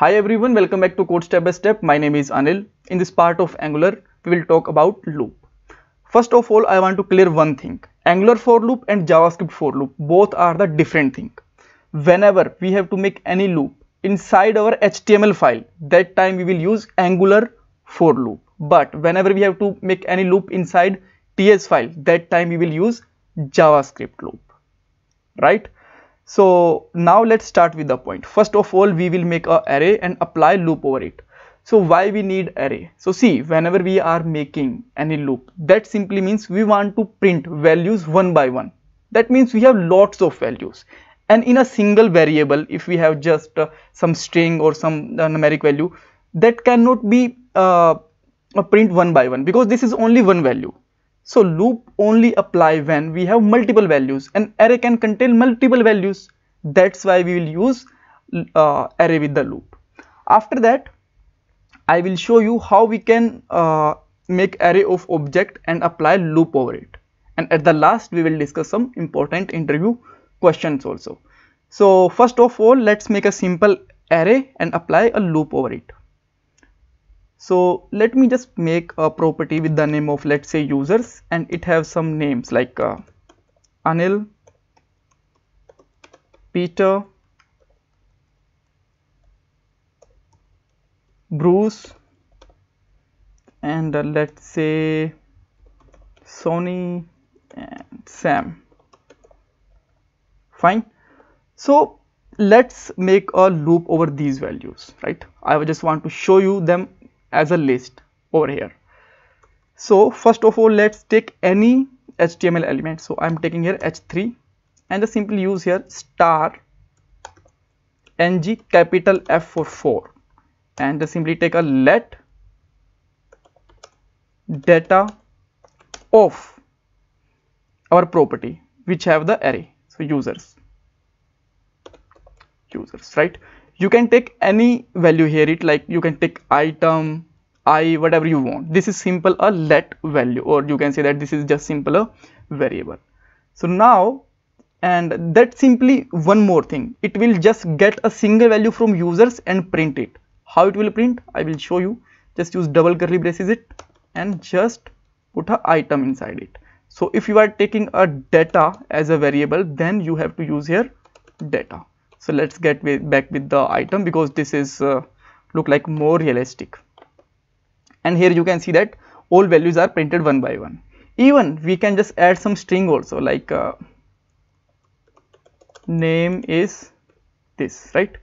Hi everyone, welcome back to Code Step by Step. My name is Anil. In this part of Angular, we will talk about loop. First of all, I want to clear one thing. Angular for loop and JavaScript for loop, both are the different thing. Whenever we have to make any loop inside our HTML file, that time we will use Angular for loop. But whenever we have to make any loop inside TS file, that time we will use JavaScript loop, right? So now let's start with the point. First of all, we will make a array and apply loop over it. So why we need array? So see, whenever we are making any loop, that simply means we want to print values one by one. That means we have lots of values. And in a single variable, if we have just uh, some string or some uh, numeric value, that cannot be uh, print one by one because this is only one value. So loop only apply when we have multiple values. An array can contain multiple values. That's why we will use uh, array with the loop. After that, I will show you how we can uh, make array of object and apply loop over it. And at the last, we will discuss some important interview questions also. So first of all, let's make a simple array and apply a loop over it so let me just make a property with the name of let's say users and it has some names like uh, Anil Peter Bruce and uh, let's say Sony and Sam. Fine. So let's make a loop over these values right? I just want to show you them as a list over here. So first of all let's take any html element. So i'm taking here h3 and just simply use here star ng capital f for 4 and just simply take a let data of our property which have the array. So users. Users right? You can take any value here. It like you can take item i whatever you want. This is simple a let value. Or you can say that this is just simple a variable. So now and that simply one more thing. It will just get a single value from users and print it. How it will print? I will show you. Just use double curly braces it and just put a item inside it. So if you are taking a data as a variable then you have to use here data. So let's get back with the item because this is uh, look like more realistic and here you can see that all values are printed one by one even we can just add some string also like uh, name is this right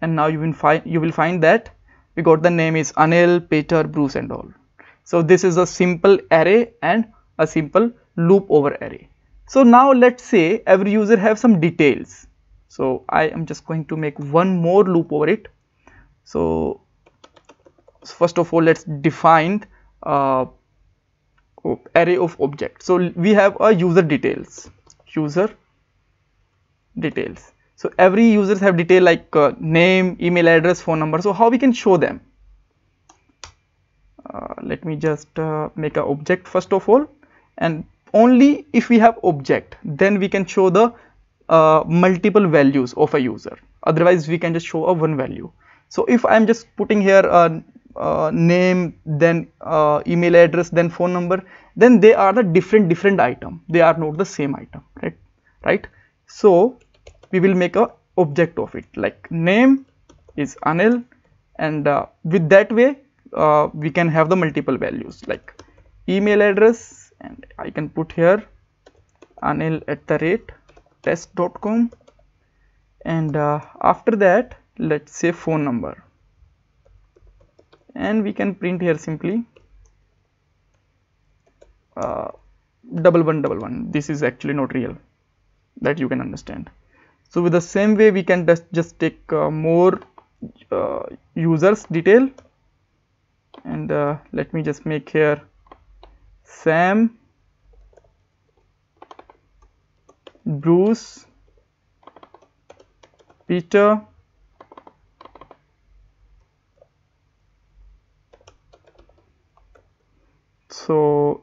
and now you will find you will find that we got the name is Anil, Peter, Bruce and all. So this is a simple array and a simple loop over array. So now let's say every user have some details so I am just going to make one more loop over it so first of all let's define uh, array of objects. So we have a user details. User details. So every users have detail like uh, name email address phone number. So how we can show them? Uh, let me just uh, make a object first of all. And only if we have object then we can show the uh, multiple values of a user. Otherwise we can just show a one value. So if i'm just putting here a, a name then uh, email address then phone number then they are the different different item. They are not the same item right? Right? So we will make a object of it. Like name is anil and uh, with that way uh, we can have the multiple values. Like email address and i can put here anil at the rate test.com and uh, after that let's say phone number and we can print here simply. Uh, double one double one. This is actually not real that you can understand. So with the same way we can just just take uh, more uh, users detail. And uh, let me just make here sam Bruce, Peter, so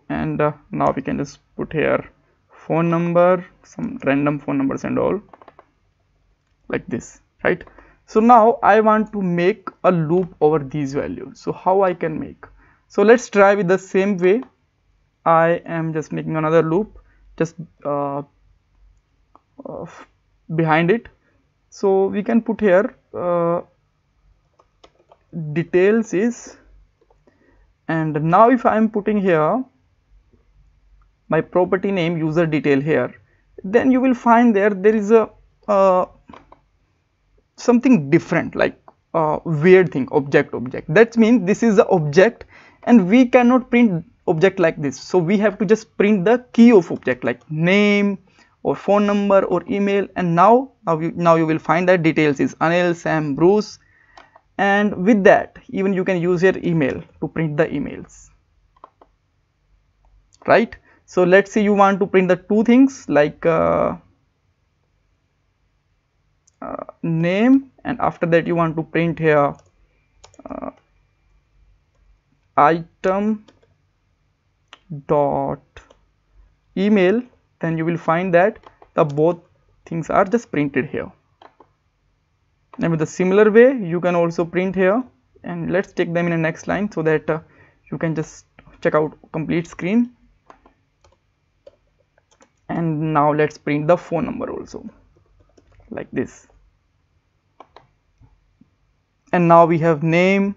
and uh, now we can just put here phone number some random phone numbers and all like this right? So now I want to make a loop over these values. So how I can make? So let's try with the same way. I am just making another loop just uh, uh, behind it. So we can put here uh, details is and now if I am putting here my property name user detail here then you will find there there is a uh, something different like uh, weird thing object object. That means this is the object and we cannot print object like this. So we have to just print the key of object like name or phone number or email. And now now you, now you will find that details is Anil Sam Bruce and with that even you can use your email to print the emails. Right? So let's say you want to print the two things like uh, uh, name and after that you want to print here uh, item dot email then you will find that the both things are just printed here and with the similar way you can also print here. And let's take them in the next line so that uh, you can just check out complete screen. And now let's print the phone number also like this. And now we have name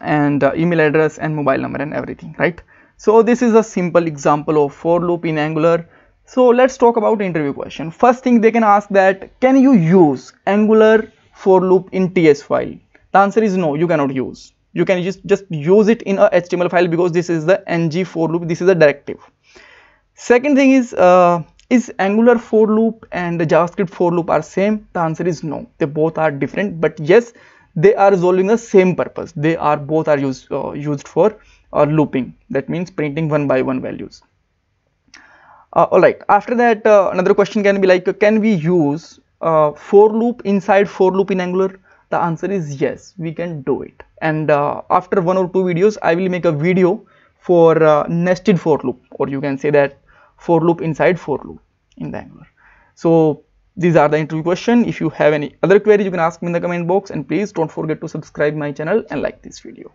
and uh, email address and mobile number and everything right? So this is a simple example of for loop in angular so let's talk about interview question. First thing they can ask that can you use angular for loop in ts file? The answer is no you cannot use. You can just just use it in a html file because this is the ng for loop this is a directive. Second thing is uh, is angular for loop and javascript for loop are same? The answer is no. They both are different but yes they are resolving the same purpose. They are both are used uh, used for uh, looping. That means printing one by one values all right after that uh, another question can be like can we use uh, for loop inside for loop in angular the answer is yes we can do it and uh, after one or two videos i will make a video for nested for loop or you can say that for loop inside for loop in the Angular. So these are the interview question. If you have any other queries, you can ask me in the comment box and please don't forget to subscribe my channel and like this video.